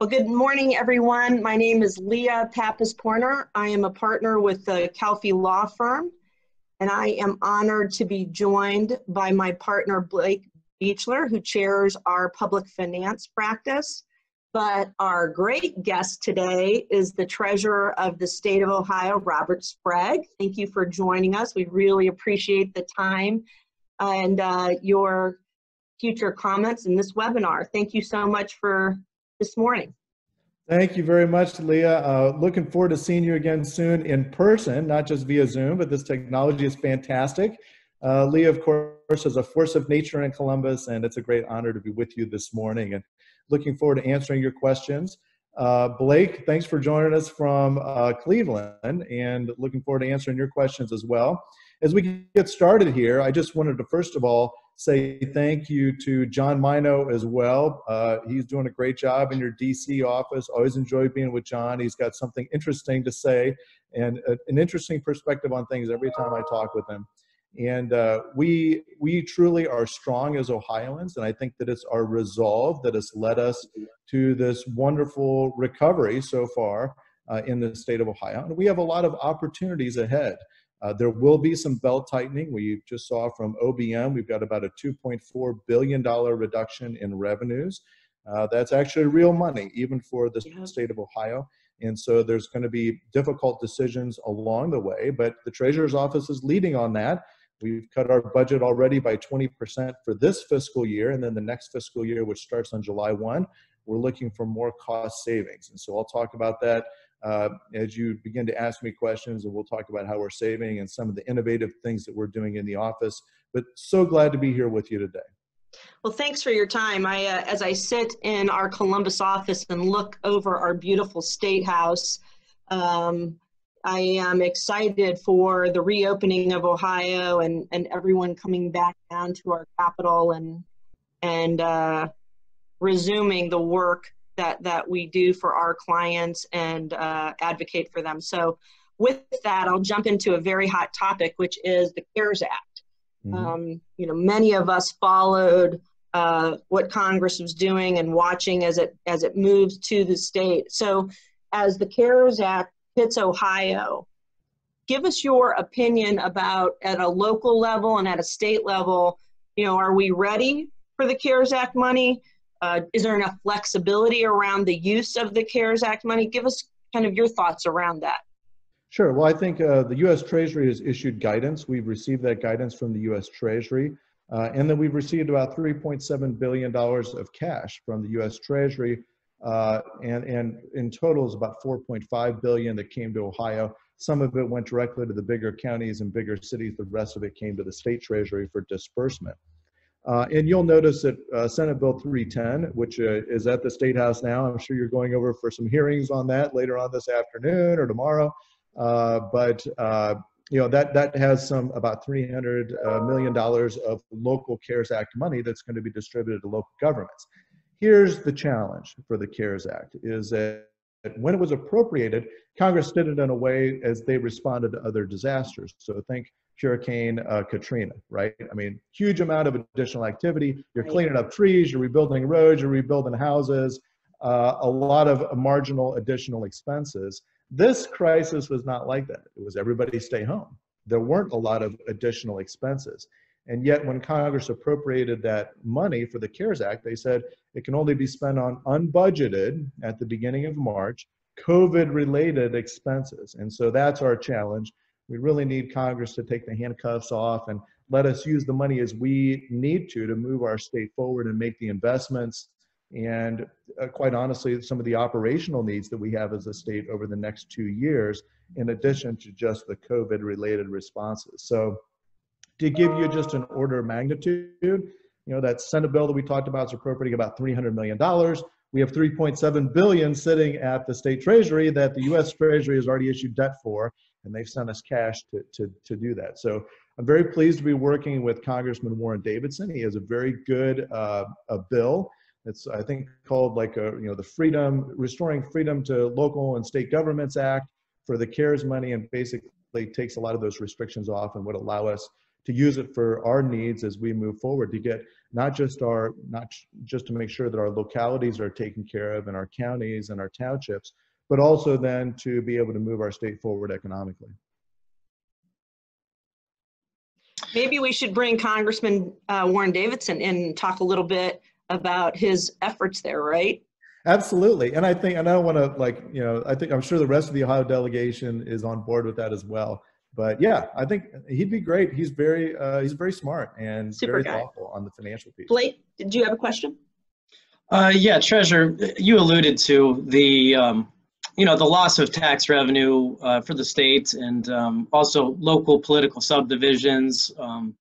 Well, good morning, everyone. My name is Leah Pappas Porner. I am a partner with the Calfee Law Firm, and I am honored to be joined by my partner, Blake Beechler, who chairs our public finance practice. But our great guest today is the treasurer of the state of Ohio, Robert Sprague. Thank you for joining us. We really appreciate the time and uh, your future comments in this webinar. Thank you so much for this morning. Thank you very much, Leah. Uh, looking forward to seeing you again soon in person, not just via Zoom, but this technology is fantastic. Uh, Leah, of course, is a force of nature in Columbus, and it's a great honor to be with you this morning. And looking forward to answering your questions. Uh, Blake, thanks for joining us from uh, Cleveland, and looking forward to answering your questions as well. As we get started here, I just wanted to first of all say thank you to John Mino as well. Uh, he's doing a great job in your DC office. Always enjoy being with John. He's got something interesting to say and a, an interesting perspective on things every time I talk with him. And uh, we we truly are strong as Ohioans, and I think that it's our resolve that has led us to this wonderful recovery so far uh, in the state of Ohio. And we have a lot of opportunities ahead. Uh, there will be some belt tightening. We just saw from OBM, we've got about a $2.4 billion reduction in revenues. Uh, that's actually real money, even for the yeah. state of Ohio. And so there's going to be difficult decisions along the way, but the Treasurer's Office is leading on that. We've cut our budget already by 20% for this fiscal year, and then the next fiscal year, which starts on July 1, we're looking for more cost savings. And so I'll talk about that uh, as you begin to ask me questions, and we'll talk about how we're saving and some of the innovative things that we're doing in the office. But so glad to be here with you today. Well, thanks for your time. I, uh, as I sit in our Columbus office and look over our beautiful state house, um, I am excited for the reopening of Ohio and, and everyone coming back down to our capital and and uh, resuming the work that that we do for our clients and uh, advocate for them. So with that, I'll jump into a very hot topic, which is the CARES Act. Mm-hmm. Um, you know, many of us followed uh, what Congress was doing and watching as it as it moves to the state. So, as the CARES Act hits Ohio, give us your opinion about at a local level and at a state level. You know, are we ready for the CARES Act money? Uh, is there enough flexibility around the use of the CARES Act money? Give us kind of your thoughts around that. Sure. Well, I think uh, the U.S. Treasury has issued guidance. We've received that guidance from the U.S. Treasury. Uh, and then we've received about $3.7 billion of cash from the U.S. Treasury. Uh, and, and in total is about 4.5 billion that came to Ohio. Some of it went directly to the bigger counties and bigger cities. The rest of it came to the state treasury for disbursement. Uh, and you'll notice that uh, Senate Bill 310, which uh, is at the State House now, I'm sure you're going over for some hearings on that later on this afternoon or tomorrow. Uh, but uh, you know that that has some about 300 uh, million dollars of local CARES Act money that's going to be distributed to local governments. Here's the challenge for the CARES Act: is that when it was appropriated, Congress did it in a way as they responded to other disasters. So I think Hurricane uh, Katrina, right? I mean, huge amount of additional activity. You're cleaning up trees, you're rebuilding roads, you're rebuilding houses, uh, a lot of marginal additional expenses. This crisis was not like that. It was everybody stay home. There weren't a lot of additional expenses. And yet, when Congress appropriated that money for the CARES Act, they said it can only be spent on unbudgeted at the beginning of March, COVID related expenses. And so that's our challenge we really need Congress to take the handcuffs off and let us use the money as we need to to move our state forward and make the investments and uh, quite honestly some of the operational needs that we have as a state over the next two years in addition to just the covid related responses. So to give you just an order of magnitude you know that senate bill that we talked about is appropriating about 300 million dollars. We have 3.7 billion sitting at the state treasury that the us treasury has already issued debt for and they've sent us cash to, to, to do that. So I'm very pleased to be working with Congressman Warren Davidson. He has a very good uh, a bill. It's I think called like a you know the Freedom Restoring Freedom to Local and State Governments Act for the CARES money, and basically takes a lot of those restrictions off and would allow us to use it for our needs as we move forward to get not just our not just to make sure that our localities are taken care of and our counties and our townships, but also then to be able to move our state forward economically. Maybe we should bring Congressman uh, Warren Davidson in and talk a little bit about his efforts there, right? Absolutely. And I think, and I don't want to like, you know, I think I'm sure the rest of the Ohio delegation is on board with that as well. But yeah, I think he'd be great. He's very, uh, he's very smart and Super very guy. thoughtful on the financial piece. Blake, did you have a question? Uh, yeah, Treasurer, you alluded to the, um, you know, the loss of tax revenue uh, for the state and um, also local political subdivisions, um,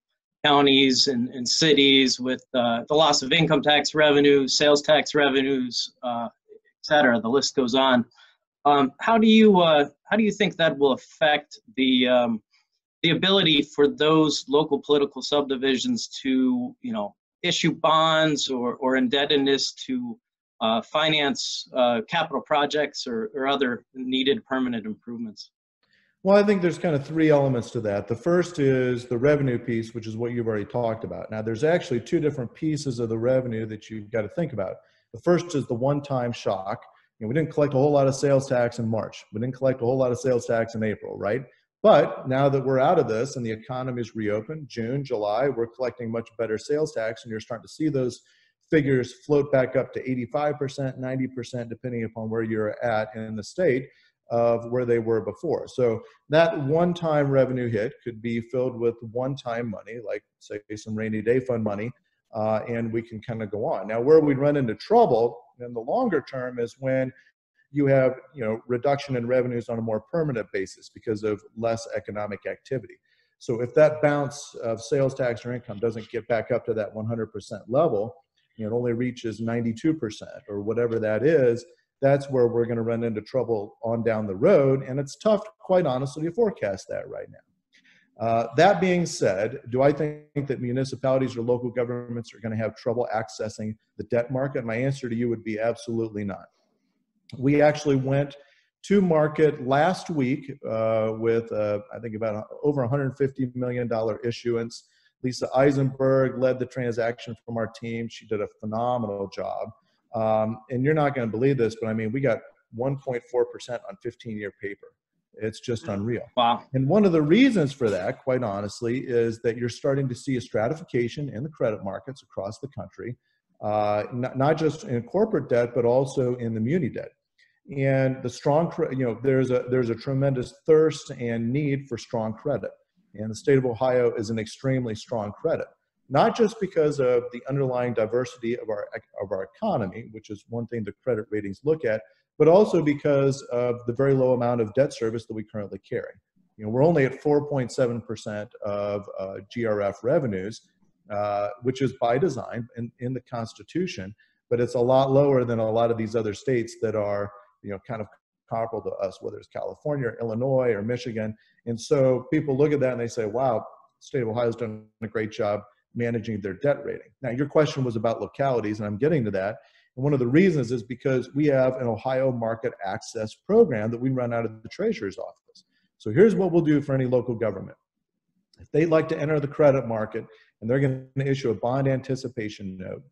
counties and, and cities with uh, the loss of income tax revenue, sales tax revenues, uh, et cetera. The list goes on. Um, how do you uh, how do you think that will affect the um, the ability for those local political subdivisions to you know issue bonds or, or indebtedness to uh, finance uh, capital projects or, or other needed permanent improvements? Well, I think there's kind of three elements to that. The first is the revenue piece, which is what you've already talked about. Now, there's actually two different pieces of the revenue that you've got to think about. The first is the one-time shock. You know, we didn't collect a whole lot of sales tax in March. We didn't collect a whole lot of sales tax in April, right? But now that we're out of this and the economy is reopened, June, July, we're collecting much better sales tax, and you're starting to see those figures float back up to 85%, 90%, depending upon where you're at in the state of where they were before. So that one-time revenue hit could be filled with one-time money, like say some rainy day fund money, uh, and we can kind of go on. Now, where we run into trouble in the longer term is when you have you know reduction in revenues on a more permanent basis because of less economic activity. So if that bounce of sales tax or income doesn't get back up to that 100% level, you know, it only reaches 92% or whatever that is, that's where we're going to run into trouble on down the road. And it's tough, quite honestly, to forecast that right now. Uh, that being said, do I think that municipalities or local governments are going to have trouble accessing the debt market? My answer to you would be absolutely not. We actually went to market last week uh, with, uh, I think, about over $150 million issuance. Lisa Eisenberg led the transaction from our team. She did a phenomenal job. Um, and you're not going to believe this, but I mean, we got 1.4% on 15 year paper. It's just unreal. Wow. And one of the reasons for that, quite honestly, is that you're starting to see a stratification in the credit markets across the country, uh, not, not just in corporate debt, but also in the muni debt. And the strong, you know, there's a there's a tremendous thirst and need for strong credit, and the state of Ohio is an extremely strong credit not just because of the underlying diversity of our, of our economy, which is one thing the credit ratings look at, but also because of the very low amount of debt service that we currently carry. You know, we're only at 4.7% of uh, GRF revenues, uh, which is by design in, in the Constitution, but it's a lot lower than a lot of these other states that are, you know, kind of comparable to us, whether it's California or Illinois or Michigan. And so people look at that and they say, wow, state of Ohio's done a great job managing their debt rating. Now, your question was about localities, and I'm getting to that. And one of the reasons is because we have an Ohio market access program that we run out of the treasurer's office. So here's what we'll do for any local government. If they'd like to enter the credit market and they're going to issue a bond anticipation note,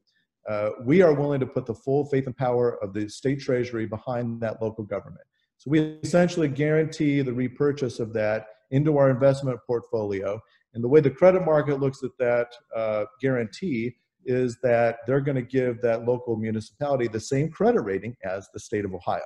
uh, we are willing to put the full faith and power of the state treasury behind that local government. So we essentially guarantee the repurchase of that into our investment portfolio. And the way the credit market looks at that uh, guarantee is that they're going to give that local municipality the same credit rating as the state of Ohio.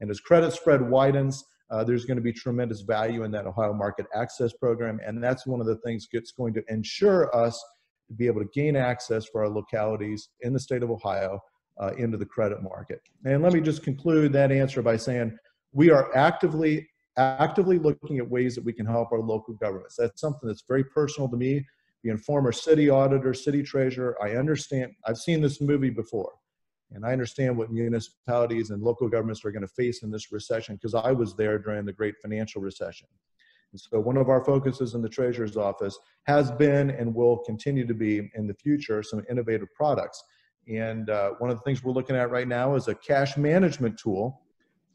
And as credit spread widens, uh, there's going to be tremendous value in that Ohio Market Access Program. And that's one of the things that's going to ensure us to be able to gain access for our localities in the state of Ohio uh, into the credit market. And let me just conclude that answer by saying we are actively actively looking at ways that we can help our local governments. That's something that's very personal to me. Being former city auditor, city treasurer, I understand, I've seen this movie before. And I understand what municipalities and local governments are going to face in this recession because I was there during the great financial recession. And so one of our focuses in the treasurer's office has been and will continue to be in the future some innovative products. And uh, one of the things we're looking at right now is a cash management tool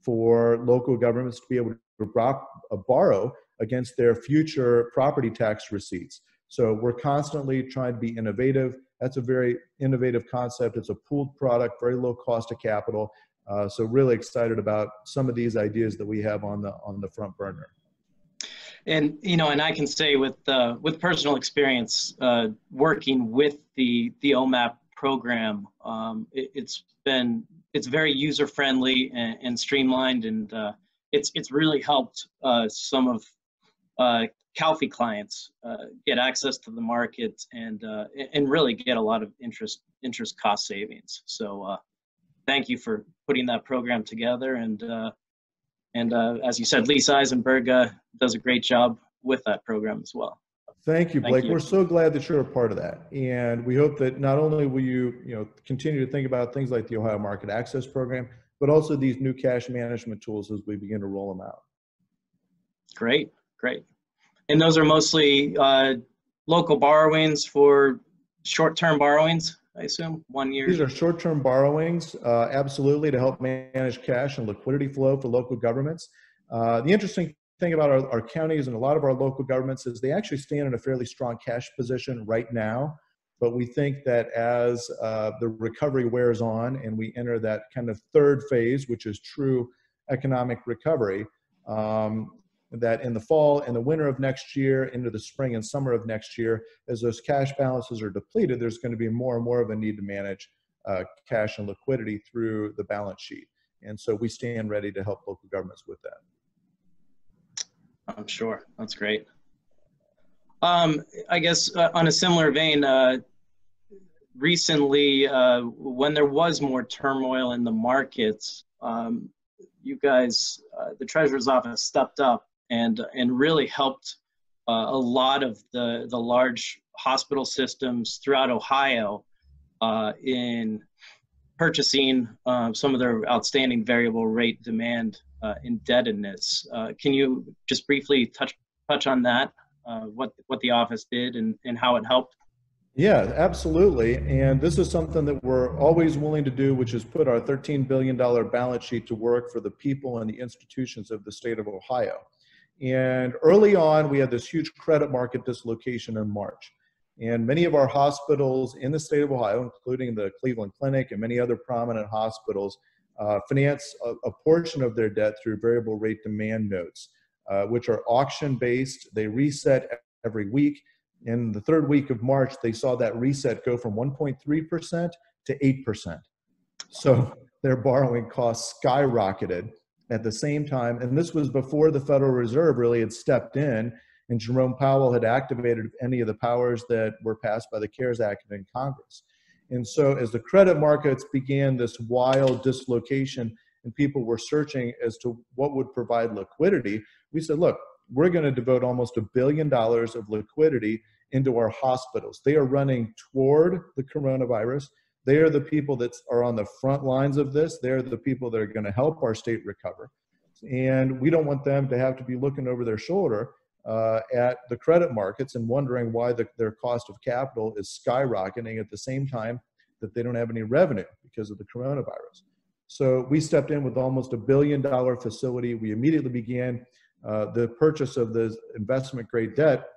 for local governments to be able to borrow against their future property tax receipts. So we're constantly trying to be innovative. That's a very innovative concept. It's a pooled product, very low cost of capital. Uh, so really excited about some of these ideas that we have on the on the front burner. And you know, and I can say with uh, with personal experience uh, working with the the OMAP program, um, it, has been it's very user friendly and, and streamlined, and uh, it's it's really helped uh, some of uh, Calfee clients uh, get access to the market and and really get a lot of interest interest cost savings. So thank you for putting that program together. And uh, and uh, as you said, Lisa Eisenberg uh, does a great job with that program as well. Thank you, Blake. Thank you. We're so glad that you're a part of that, and we hope that not only will you, you know, continue to think about things like the Ohio Market Access Program, but also these new cash management tools as we begin to roll them out. Great, great. And those are mostly uh, local borrowings for short-term borrowings. I assume, one year? These are short-term borrowings, uh, absolutely, to help manage cash and liquidity flow for local governments. Uh, the interesting thing about our, our, counties and a lot of our local governments is they actually stand in a fairly strong cash position right now. But we think that as uh, the recovery wears on and we enter that kind of third phase, which is true economic recovery, um, that in the fall and the winter of next year into the spring and summer of next year as those cash balances are depleted there's going to be more and more of a need to manage uh, cash and liquidity through the balance sheet. And so we stand ready to help local governments with that. I'm sure. That's great. Um, i guess uh, on a similar vein uh, recently uh, when there was more turmoil in the markets um, you guys, uh, the treasurer's office stepped up and and really helped uh, a lot of the the large hospital systems throughout Ohio uh, in purchasing uh, some of their outstanding variable rate demand uh, indebtedness. Uh, can you just briefly touch touch on that? Uh, what what the office did and and how it helped? Yeah, absolutely. And this is something that we're always willing to do, which is put our $13 billion balance sheet to work for the people and the institutions of the state of Ohio. And early on, we had this huge credit market dislocation in March. And many of our hospitals in the state of Ohio, including the Cleveland Clinic and many other prominent hospitals, uh, finance a, a, portion of their debt through variable rate demand notes, uh, which are auction based. They reset every week. In the third week of March, they saw that reset go from 1.3% to 8%. So their borrowing costs skyrocketed at the same time, and this was before the Federal Reserve really had stepped in and Jerome Powell had activated any of the powers that were passed by the CARES Act in Congress. And so, as the credit markets began this wild dislocation and people were searching as to what would provide liquidity, we said, look, we're going to devote almost a billion dollars of liquidity into our hospitals. They are running toward the coronavirus. They are the people that are on the front lines of this. They're the people that are going to help our state recover. And we don't want them to have to be looking over their shoulder uh, at the credit markets and wondering why the, their cost of capital is skyrocketing at the same time that they don't have any revenue because of the coronavirus. So we stepped in with almost a billion dollar facility. We immediately began uh, the purchase of the investment grade debt.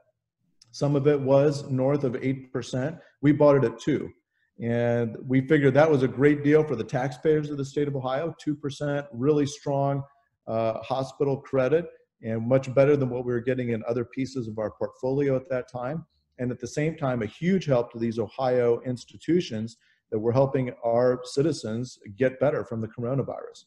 Some of it was north of 8%. We bought it at two. And we figured that was a great deal for the taxpayers of the state of Ohio 2%, really strong uh, hospital credit, and much better than what we were getting in other pieces of our portfolio at that time. And at the same time, a huge help to these Ohio institutions that were helping our citizens get better from the coronavirus.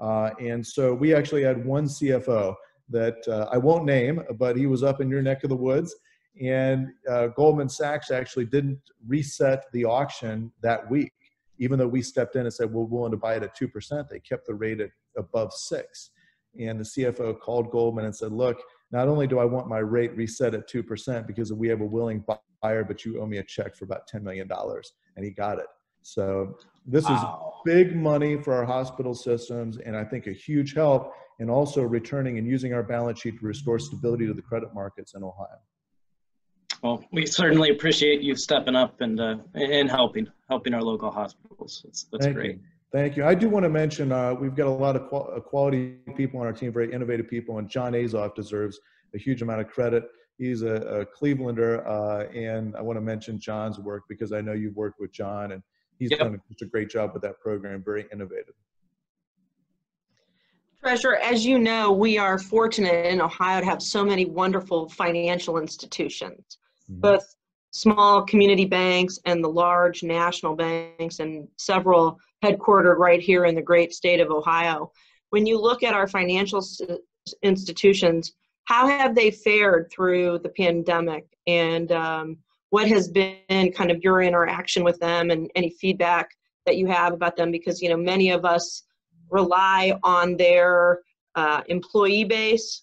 Uh, and so we actually had one CFO that uh, I won't name, but he was up in your neck of the woods and uh, Goldman Sachs actually didn't reset the auction that week, even though we stepped in and said we're willing to buy it at two percent. They kept the rate at above six, and the CFO called Goldman and said, "Look, not only do I want my rate reset at two percent because we have a willing buyer, but you owe me a check for about ten million dollars," and he got it. So this wow. is big money for our hospital systems, and I think a huge help in also returning and using our balance sheet to restore stability to the credit markets in Ohio. Well, we certainly appreciate you stepping up and uh, and helping helping our local hospitals. That's that's Thank great. You. Thank you. I do want to mention uh, we've got a lot of qual- uh, quality people on our team, very innovative people, and John Azoff deserves a huge amount of credit. he's a, a Clevelander, uh, and I want to mention John's work because I know you've worked with John, and he's Yep. done just a great job with that program. Very innovative. Treasurer, as you know, we are fortunate in Ohio to have so many wonderful financial institutions. Both small community banks and the large national banks, and several headquartered right here in the great state of Ohio. When you look at our financial institutions, how have they fared through the pandemic? And um, what has been kind of your interaction with them and any feedback that you have about them? Because, you know, many of us rely on their uh, employee base,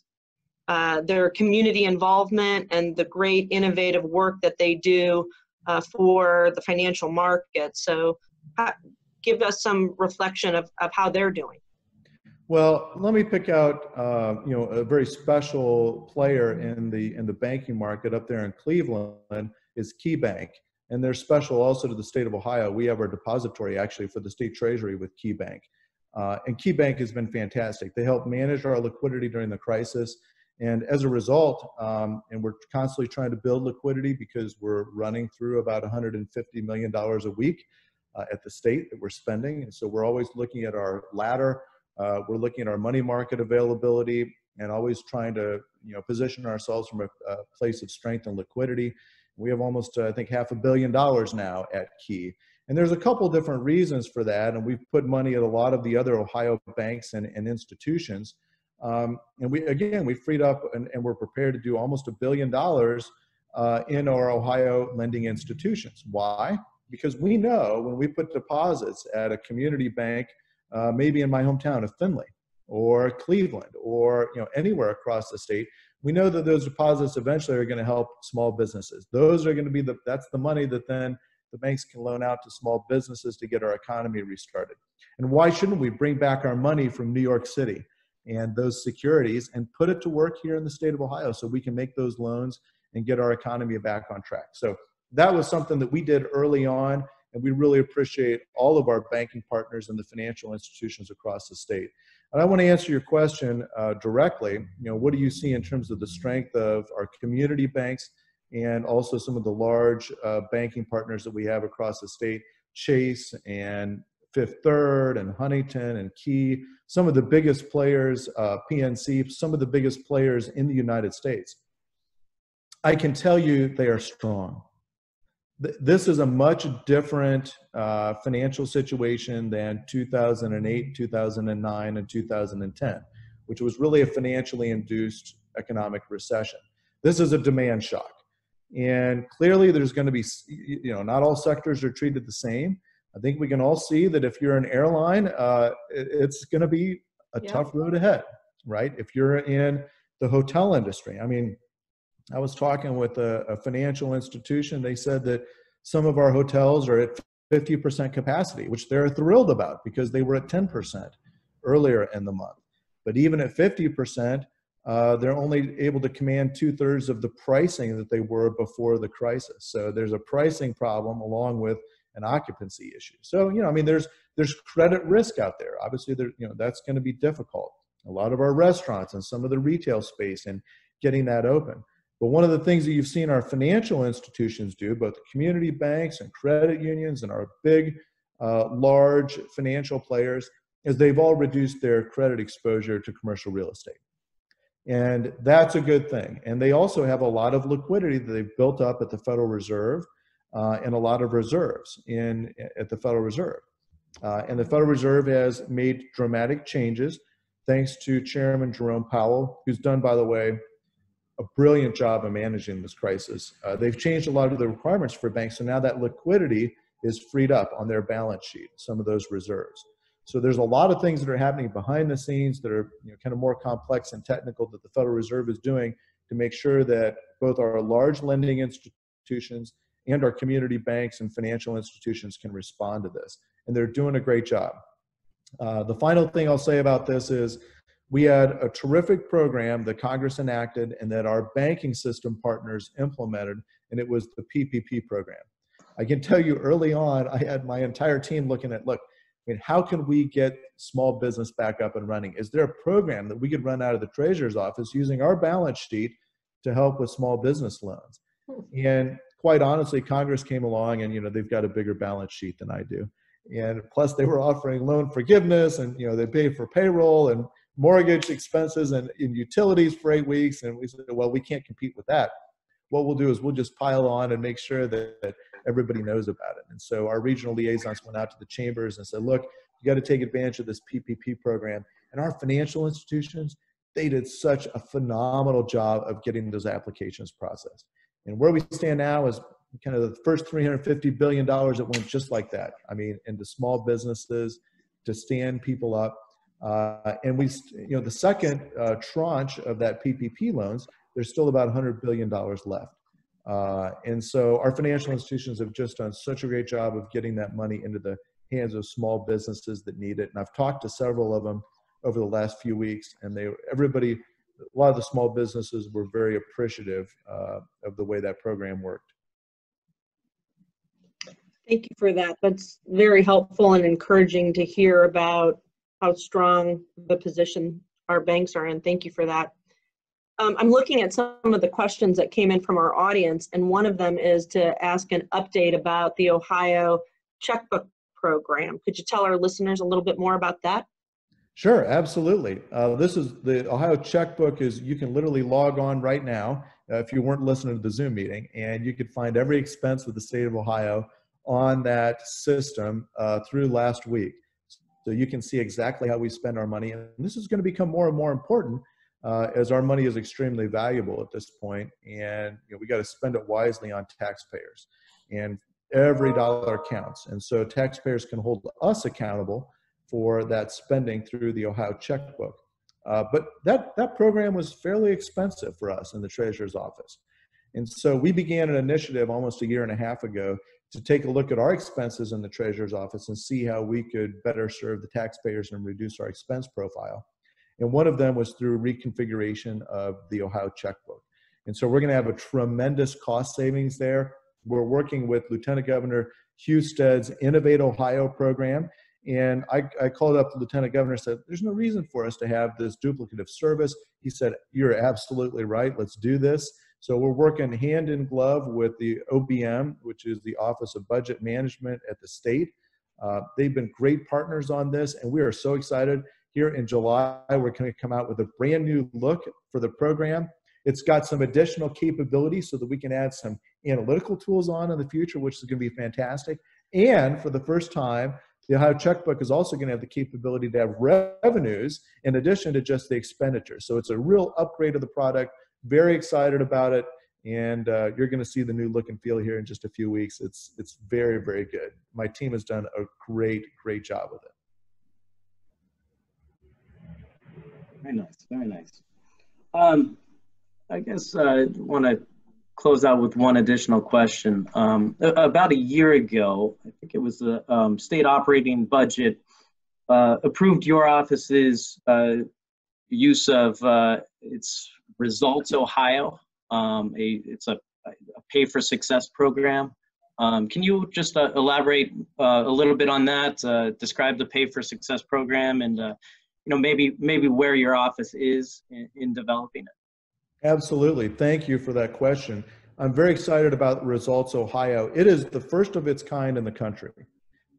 uh, their community involvement, and the great innovative work that they do uh, for the financial market. So, uh, give us some reflection of, of how they're doing. Well, let me pick out, uh, you know, a very special player in the in the banking market up there in Cleveland is KeyBank, and they're special also to the state of Ohio. We have our depository actually for the state treasury with KeyBank, uh, and KeyBank has been fantastic. They help manage our liquidity during the crisis, and as a result, um, and we're constantly trying to build liquidity because we're running through about 150 million dollars a week uh, at the state that we're spending, and so we're always looking at our ladder. Uh, we're looking at our money market availability and always trying to, you know, position ourselves from a, a place of strength and liquidity. We have almost, uh, I think, half a billion dollars now at Key. And there's a couple different reasons for that. And we've put money at a lot of the other Ohio banks and, and institutions. Um, and we, again, we freed up and, and we're prepared to do almost a billion dollars uh, in our Ohio lending institutions. Why? Because we know when we put deposits at a community bank uh, maybe in my hometown of Findlay or Cleveland or you know anywhere across the state, we know that those deposits eventually are going to help small businesses. Those are going to be the that's the money that then the banks can loan out to small businesses to get our economy restarted. And why shouldn't we bring back our money from New York City and those securities and put it to work here in the state of Ohio so we can make those loans and get our economy back on track. So that was something that we did early on and we really appreciate all of our banking partners and the financial institutions across the state. And I want to answer your question uh, directly. You know, what do you see in terms of the strength of our community banks and also some of the large uh, banking partners that we have across the state, Chase and Fifth Third and Huntington and Key, some of the biggest players, uh, PNC, some of the biggest players in the United States. I can tell you they are strong this is a much different uh, financial situation than 2008, 2009, and 2010, which was really a financially induced economic recession. This is a demand shock. And clearly, there's going to be, you know, not all sectors are treated the same. I think we can all see that if you're an airline, uh, it's going to be a Yeah. tough road ahead, right? If you're in the hotel industry, I mean, I was talking with a, a, financial institution. They said that some of our hotels are at 50% capacity, which they're thrilled about because they were at 10% earlier in the month. But even at 50%, uh, they're only able to command two thirds of the pricing that they were before the crisis. So there's a pricing problem along with an occupancy issue. So you know, I mean, there's there's credit risk out there. Obviously, there you know that's going to be difficult. A lot of our restaurants and some of the retail space and getting that open. But one of the things that you've seen our financial institutions do, both the community banks and credit unions and our big, uh, large financial players, is they've all reduced their credit exposure to commercial real estate. And that's a good thing. And they also have a lot of liquidity that they've built up at the Federal Reserve uh, and a lot of reserves in at the Federal Reserve. Uh, and the Federal Reserve has made dramatic changes thanks to Chairman Jerome Powell, who's done, by the way, a brilliant job of managing this crisis. Uh, they've changed a lot of the requirements for banks, so now that liquidity is freed up on their balance sheet, some of those reserves. So there's a lot of things that are happening behind the scenes that are you know, kind of more complex and technical that the Federal Reserve is doing to make sure that both our large lending institutions and our community banks and financial institutions can respond to this. And they're doing a great job. Uh, the final thing I'll say about this is we had a terrific program that Congress enacted and that our banking system partners implemented, and it was the PPP program. I can tell you early on, I had my entire team looking at, look, I mean, how can we get small business back up and running? Is there a program that we could run out of the treasurer's office using our balance sheet to help with small business loans. And quite honestly, Congress came along and, you know, they've got a bigger balance sheet than I do. And plus they were offering loan forgiveness and, you know, they paid for payroll and mortgage expenses and, and utilities for eight weeks. And we said, well, we can't compete with that. What we'll do is we'll just pile on and make sure that, that everybody knows about it. And so our regional liaisons went out to the chambers and said, look, you got to take advantage of this PPP program. And our financial institutions, they did such a phenomenal job of getting those applications processed. And where we stand now is kind of the first $350 billion that went just like that. I mean, into small businesses to stand people up. Uh, and we, you know, the second uh, tranche of that PPP loans, there's still about $100 billion left. Uh, and so our financial institutions have just done such a great job of getting that money into the hands of small businesses that need it. And I've talked to several of them over the last few weeks, and they, everybody, a lot of the small businesses were very appreciative uh, of the way that program worked. Thank you for that. That's very helpful and encouraging to hear about how strong the position our banks are in. Thank you for that. Um, I'm looking at some of the questions that came in from our audience, and one of them is to ask an update about the Ohio checkbook program. Could you tell our listeners a little bit more about that? Sure, absolutely. Uh, this is the Ohio checkbook is you can literally log on right now uh, if you weren't listening to the Zoom meeting, and you could find every expense with the state of Ohio on that system uh, through last week. So you can see exactly how we spend our money, and this is going to become more and more important uh, as our money is extremely valuable at this point, and you know, we got to spend it wisely on taxpayers, and every dollar counts. And so taxpayers can hold us accountable for that spending through the Ohio checkbook. Uh, but that that program was fairly expensive for us in the treasurer's office, and so we began an initiative almost a year and a half ago to take a look at our expenses in the treasurer's office and see how we could better serve the taxpayers and reduce our expense profile. And one of them was through reconfiguration of the Ohio checkbook. And so we're going to have a tremendous cost savings there. We're working with Lieutenant Governor Husted's Innovate Ohio program. And I, I called up the Lieutenant Governor said, There's no reason for us to have this duplicative service. He said, You're absolutely right. Let's do this. So we're working hand in glove with the OBM, which is the Office of Budget Management at the state. Uh, they've been great partners on this, and we are so excited here in July. We're going to come out with a brand new look for the program. It's got some additional capability so that we can add some analytical tools on in the future, which is going to be fantastic. And for the first time, the Ohio checkbook is also going to have the capability to have revenues in addition to just the expenditure. So it's a real upgrade of the product. Very excited about it, and uh, you're going to see the new look and feel here in just a few weeks. It's it's very very good. My team has done a great great job with it. Very nice, very nice. Um, I guess I want to close out with one additional question. Um, about a year ago, I think it was the um, state operating budget uh, approved your office's uh, use of uh, its Results Ohio. Um, a, it's a, a, pay for success program. Um, can you just uh, elaborate uh, a little bit on that? Uh, describe the pay for success program and you know maybe maybe where your office is in, in developing it absolutely. Thank you for that question. I'm very excited about results ohio. It is the first of its kind in the country.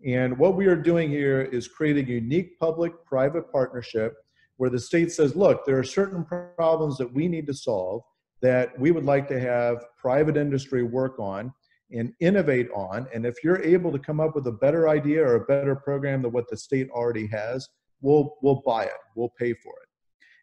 And what we are doing here is creating a unique public private partnership where the state says look there are certain problems that we need to solve that we would like to have private industry work on and innovate on. And if you're able to come up with a better idea or a better program than what the state already has we'll we'll buy it. We'll pay for it.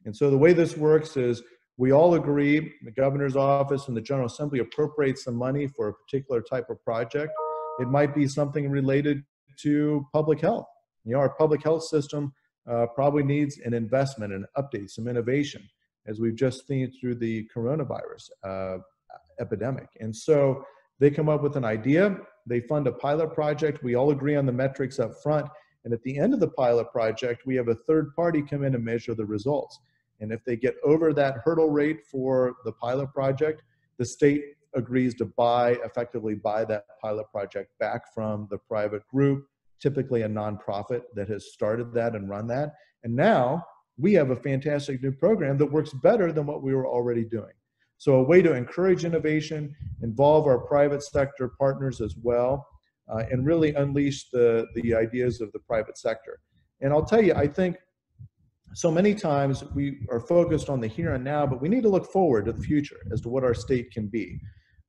And so the way this works is we all agree the governor's office and the general assembly appropriate some money for a particular type of project. It might be something related to public health. You know our public health system uh, probably needs an investment and update some innovation as we've just seen through the coronavirus uh, epidemic. And so they come up with an idea. They fund a pilot project. We all agree on the metrics up front. And at the end of the pilot project, we have a third party come in and measure the results. And if they get over that hurdle rate for the pilot project, the state agrees to buy, effectively buy that pilot project back from the private group, typically a nonprofit that has started that and run that. And now we have a fantastic new program that works better than what we were already doing. So a way to encourage innovation, involve our private sector partners as well, uh, and really unleash the, the ideas of the private sector. And I'll tell you, I think so many times we are focused on the here and now, but we need to look forward to the future as to what our state can be.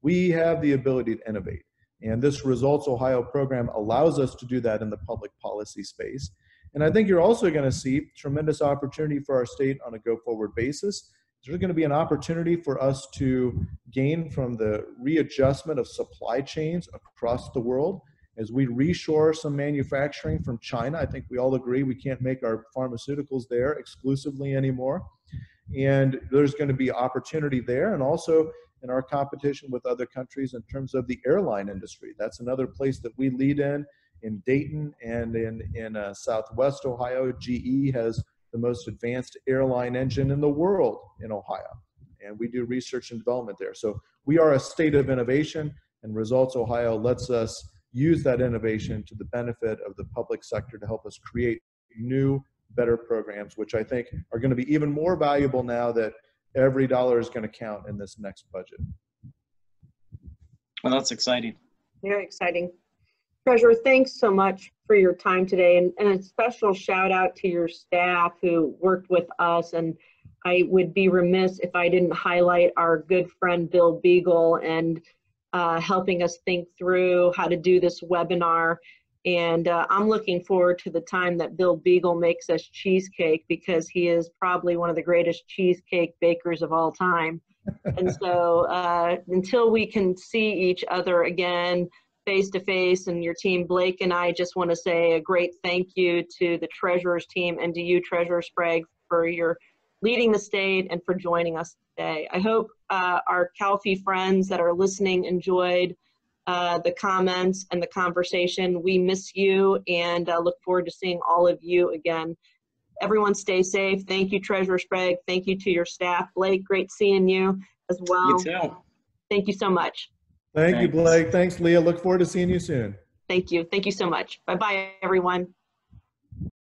We have the ability to innovate. And this Results Ohio program allows us to do that in the public policy space. And I think you're also going to see tremendous opportunity for our state on a go forward basis. There's going to be an opportunity for us to gain from the readjustment of supply chains across the world as we reshore some manufacturing from China. I think we all agree we can't make our pharmaceuticals there exclusively anymore. And there's going to be opportunity there and also in our competition with other countries in terms of the airline industry. That's another place that we lead in in Dayton and in, in uh, Southwest Ohio. GE has the most advanced airline engine in the world in Ohio. And we do research and development there. So we are a state of innovation, and Results Ohio lets us use that innovation to the benefit of the public sector to help us create new, better programs, which I think are going to be even more valuable now that every dollar is going to count in this next budget. Well, that's exciting. Very exciting. Treasurer, thanks so much for your time today and, and a special shout out to your staff who worked with us and I would be remiss if I didn't highlight our good friend Bill Beagle and uh, helping us think through how to do this webinar. And uh, I'm looking forward to the time that Bill Beagle makes us cheesecake because he is probably one of the greatest cheesecake bakers of all time. and so uh, until we can see each other again, face to face and your team Blake and I just want to say a great thank you to the treasurer's team and to you treasurer Sprague for your leading the state and for joining us today. I hope uh, our Calfee friends that are listening enjoyed uh, the comments and the conversation. We miss you and uh, look forward to seeing all of you again. Everyone stay safe. Thank you, Treasurer Sprague. Thank you to your staff. Blake, great seeing you as well. You too. Thank you so much. Thank you, Blake. Thanks, Leah. Look forward to seeing you soon. Thank you. Thank you so much. Bye-bye, everyone.